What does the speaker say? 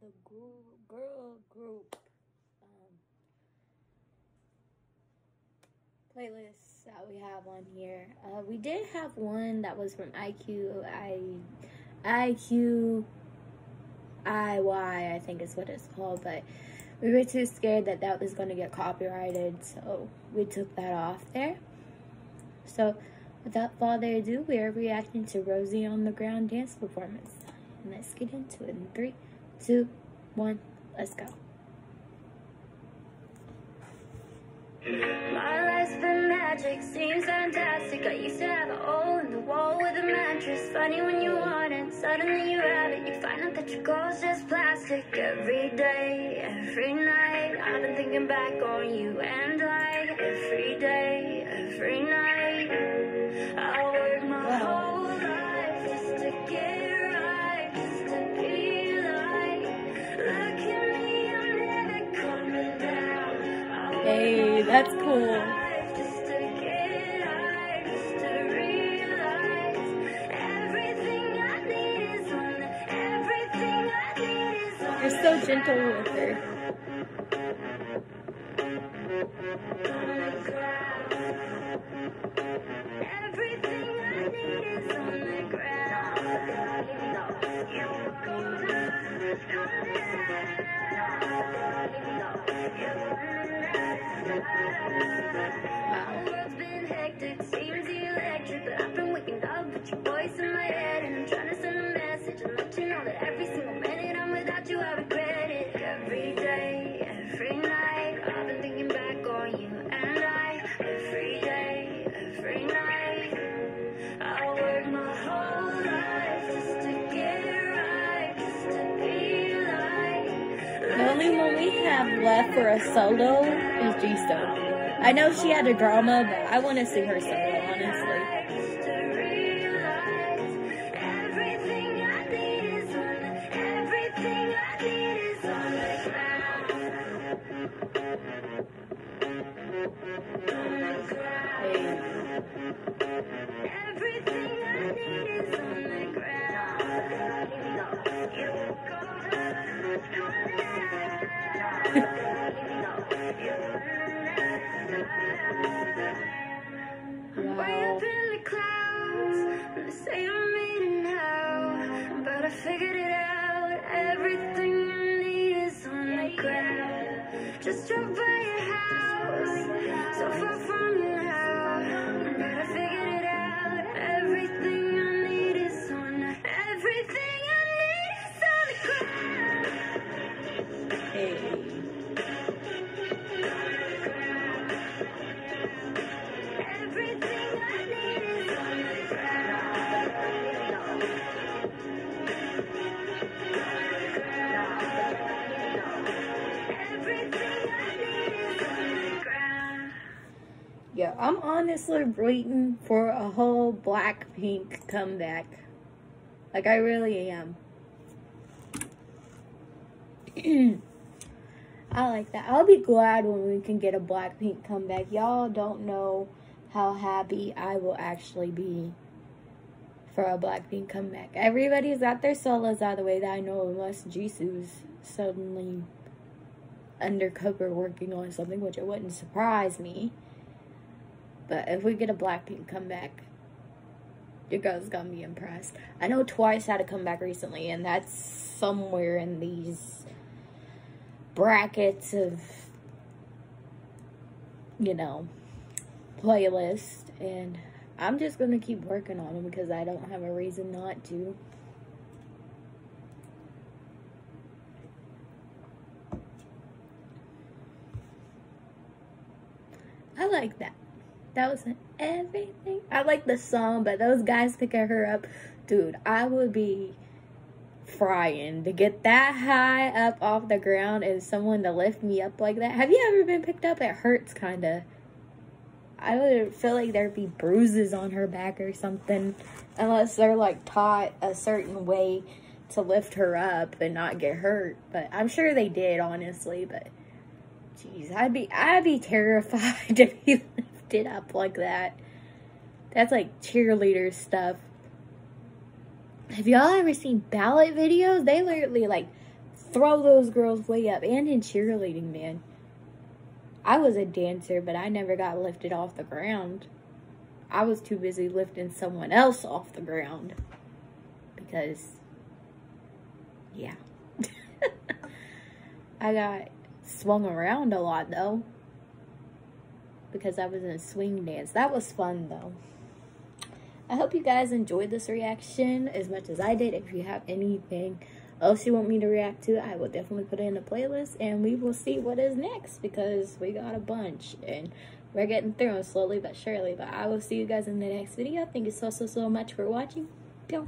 the girl, girl group um, playlists that we have on here. Uh, we did have one that was from IQ, I, IQ, IY, I think is what it's called, but we were too scared that that was going to get copyrighted, so we took that off there. So, without further ado, we are reacting to Rosé on the Ground dance performance. Let's get into it in three, two, one, let's go. My life's been magic, seems fantastic. I used to have a hole in the wall with a mattress. Funny when you want it, suddenly you have it. You find out that your goal's just plastic. Every day, every night, I've been thinking back on you and I. You're so gentle with her. We have left for a solo is Jisoo. I know she had a drama, but I want to see her solo, honestly. Ground. Way up in the clouds, and they say I'm meeting now, but I figured it out. Everything I need is on the ground. Just drove by your house, so far from you now, but I figured it out. Everything I need is on the, everything I need is on the ground. Hey. Yeah, I'm honestly waiting for a whole Blackpink comeback. Like, I really am. I like that. I'll be glad when we can get a Blackpink comeback. Y'all don't know how happy I will actually be for a Blackpink comeback. Everybody's got their solos out of the way that I know unless Jisoo's suddenly undercover working on something, which it wouldn't surprise me. But if we get a Blackpink comeback, your girl's gonna be impressed. I know Twice had a comeback recently, and that's somewhere in these brackets of, you know, playlist. And I'm just gonna keep working on them because I don't have a reason not to. I like that. That was everything. I like the song, but those guys picking her up, dude, I would be frying to get that high up off the ground and someone to lift me up like that. Have you ever been picked up? It hurts kind of. I would feel like there'd be bruises on her back or something, unless they're like taught a certain way to lift her up and not get hurt. But I'm sure they did, honestly. But jeez, I'd be I'd be terrified to be lifted up like that. That's like cheerleader stuff. Have y'all ever seen ballet videos? They literally like throw those girls way up and in cheerleading, man. I was a dancer, but I never got lifted off the ground. I was too busy lifting someone else off the ground. Because, yeah. I got swung around a lot though. Because I was in a swing dance. That was fun though. I hope you guys enjoyed this reaction as much as I did. If you have anything else you want me to react to, I will definitely put it in the playlist and we will see what is next because we got a bunch and we're getting through them slowly but surely. But I will see you guys in the next video. Thank you so, so, so much for watching. Go.